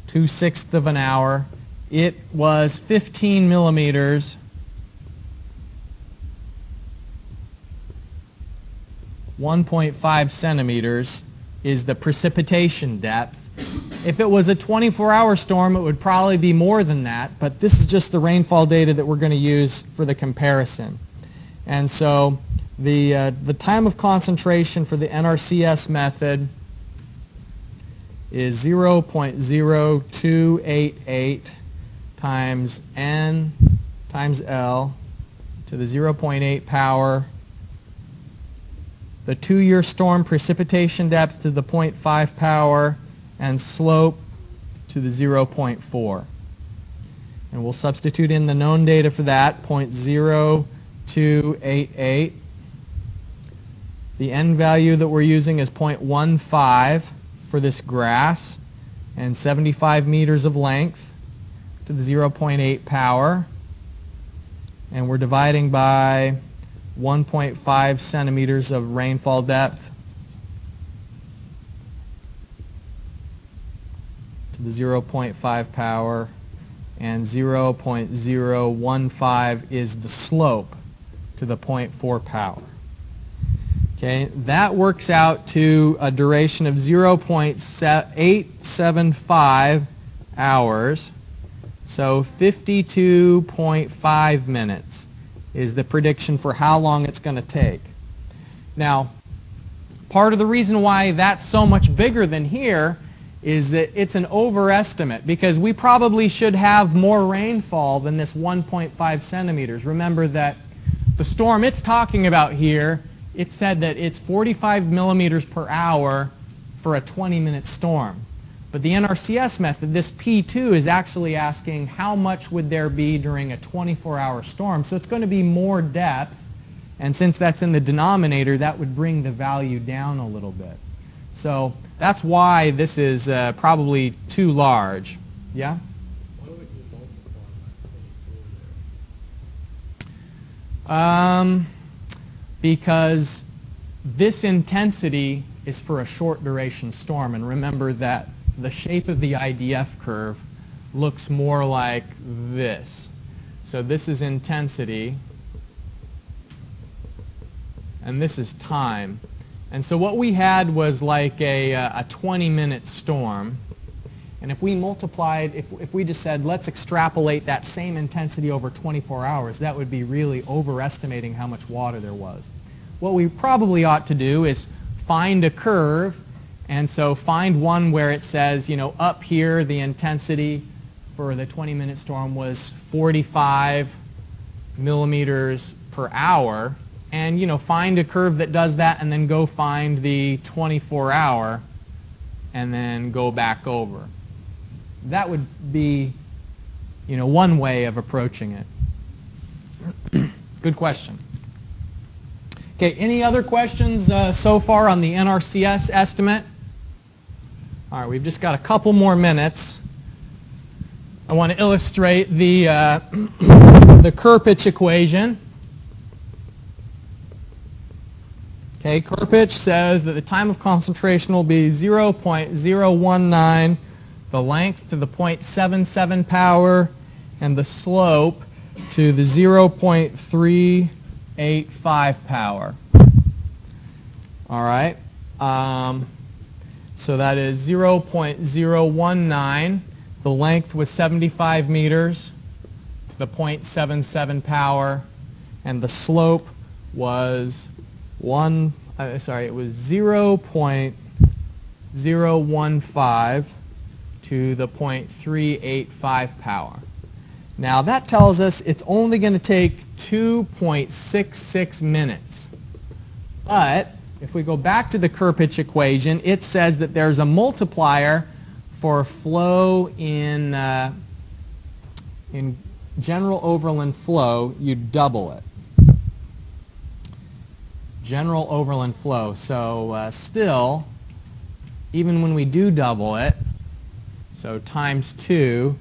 2 sixths of an hour. It was 15 millimeters 1.5 centimeters is the precipitation depth. If it was a 24-hour storm, it would probably be more than that, but this is just the rainfall data that we're going to use for the comparison. And so the, uh, the time of concentration for the NRCS method is 0.0288 times N times L to the 0.8 power. The two-year storm precipitation depth to the 0.5 power and slope to the 0.4. And we'll substitute in the known data for that, 0.0288. The n value that we're using is 0.15 for this grass and 75 meters of length to the 0.8 power. And we're dividing by 1.5 centimeters of rainfall depth to the 0.5 power and 0.015 is the slope to the 0.4 power. Okay, that works out to a duration of 0.875 hours. So 52.5 minutes is the prediction for how long it's going to take. Now, part of the reason why that's so much bigger than here is that it's an overestimate because we probably should have more rainfall than this 1.5 centimeters. Remember that the storm it's talking about here, it said that it's 45 millimeters per hour for a 20-minute storm. But the NRCS method, this P2 is actually asking how much would there be during a 24-hour storm. So it's going to be more depth. And since that's in the denominator, that would bring the value down a little bit. So that's why this is uh, probably too large. Yeah? Why would you multiply by Um, because this intensity is for a short duration storm. And remember that the shape of the IDF curve looks more like this. So this is intensity, and this is time. And so what we had was like a, uh, a 20-minute storm. And if we multiplied, if, if we just said, let's extrapolate that same intensity over 24 hours, that would be really overestimating how much water there was. What we probably ought to do is find a curve, and so find one where it says, you know, up here the intensity for the 20-minute storm was 45 millimeters per hour, and, you know, find a curve that does that, and then go find the 24 hour, and then go back over that would be, you know, one way of approaching it. Good question. Okay, any other questions uh, so far on the NRCS estimate? All right, we've just got a couple more minutes. I want to illustrate the, uh, the Kirpich equation. Okay, Kirpich says that the time of concentration will be 0.019 the length to the 0.77 power, and the slope to the 0.385 power. All right. Um, so that is 0.019. The length was 75 meters to the 0.77 power, and the slope was one. Uh, sorry, it was 0.015 to the 0.385 power. Now that tells us it's only going to take 2.66 minutes. But if we go back to the Kirpich equation, it says that there's a multiplier for flow in, uh, in general overland flow, you double it. General overland flow. So uh, still, even when we do double it, so times 2,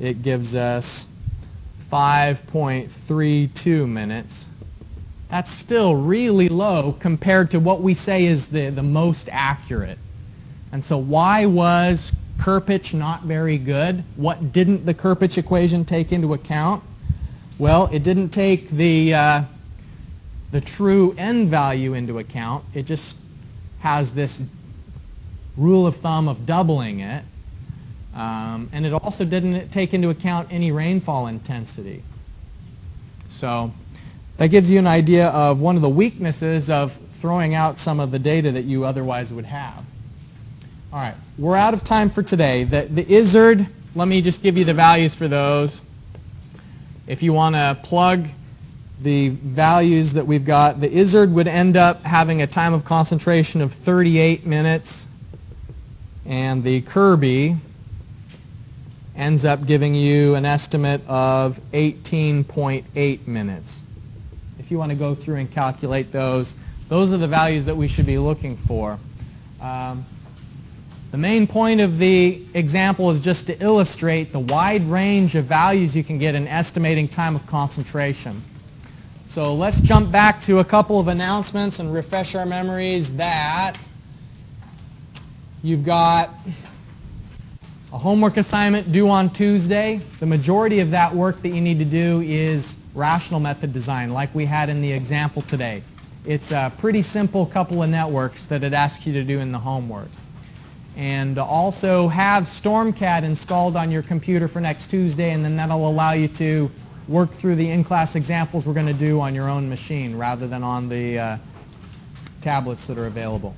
it gives us 5.32 minutes. That's still really low compared to what we say is the, the most accurate. And so why was Kirpich not very good? What didn't the Kirpich equation take into account? Well, it didn't take the, uh, the true n value into account. It just has this rule of thumb of doubling it. Um, and it also didn't take into account any rainfall intensity. So that gives you an idea of one of the weaknesses of throwing out some of the data that you otherwise would have. All right, we're out of time for today. The, the Izzard, let me just give you the values for those. If you want to plug the values that we've got, the Izzard would end up having a time of concentration of 38 minutes, and the Kerby ends up giving you an estimate of 18.8 minutes. If you want to go through and calculate those, those are the values that we should be looking for. Um, the main point of the example is just to illustrate the wide range of values you can get in estimating time of concentration. So let's jump back to a couple of announcements and refresh our memories that you've got a homework assignment due on Tuesday. The majority of that work that you need to do is rational method design like we had in the example today. It's a pretty simple couple of networks that it asks you to do in the homework. And also have StormCAD installed on your computer for next Tuesday and then that'll allow you to work through the in-class examples we're going to do on your own machine rather than on the uh, tablets that are available.